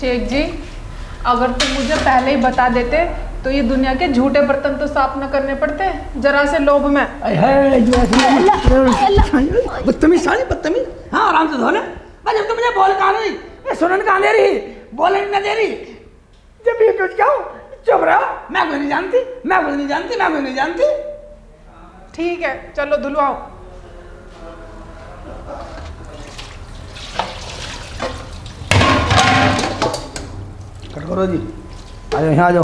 शेख जी अगर तुम मुझे पहले ही बता देते तो ये दुनिया के झूठे बर्तन तो साफ़ न करने पड़ते जरा से लोभ में। है बदतमीज साली बदतमीज। हाँ आराम से धो ले। जब तो मुझे बोल कहा सुनन कहाँ दे रही? बोलने न दे रही। जब ये कुछ कहो चुप रहो। मैं कुछ नहीं जानती मैं कुछ नहीं जानती मैं कुछ नहीं जानती। ठीक है चलो धुलवाओ। करो जी। आ जाओ यहाँ आ जाओ।